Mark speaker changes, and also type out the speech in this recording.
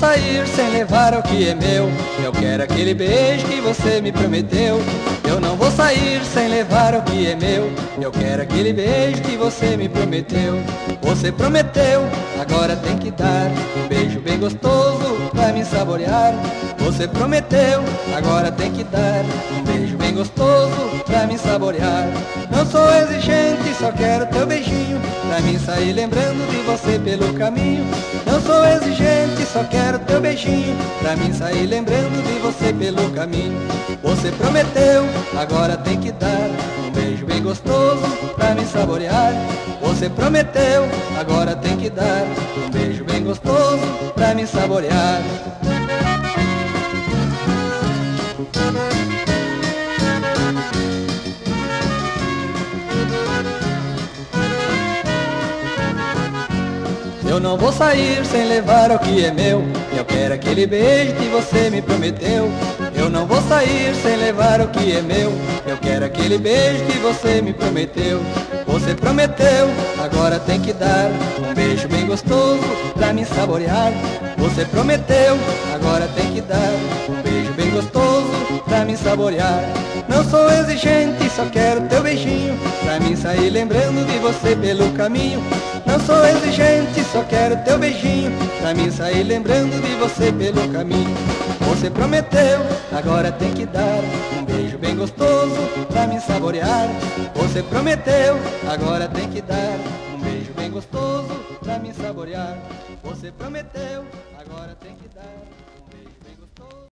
Speaker 1: sair sem levar o que é meu. Eu quero aquele beijo que você me prometeu. Eu não vou sair sem levar o que é meu. Eu quero aquele beijo que você me prometeu. Você prometeu, agora tem que dar um beijo bem gostoso pra me saborear. Você prometeu, agora tem que dar um beijo bem gostoso pra me saborear. Não sou exigente, só quero teu beijinho pra mim sair lembrando de você pelo caminho. Teu beijinho pra mim sair lembrando de você pelo caminho. Você prometeu, agora tem que dar um beijo bem gostoso pra me saborear. Você prometeu, agora tem que dar um beijo bem gostoso pra me saborear. Eu não vou sair sem levar o que é meu. Eu quero aquele beijo que você me prometeu. Eu não vou sair sem levar o que é meu. Eu quero aquele beijo que você me prometeu. Você prometeu, agora tem que dar um beijo bem gostoso pra me saborear. Você prometeu, agora tem que dar um beijo bem gostoso pra me saborear. Não sou exigente, só quero teu beijinho pra mim sair lembrando de você pelo caminho. Não sou exigente, só quero teu beijinho pra mim sair lembrando de você pelo caminho. Você prometeu, agora tem que dar um beijo bem gostoso pra me saborear. Você prometeu, agora tem que dar um beijo bem gostoso pra me saborear. Você prometeu, agora tem que dar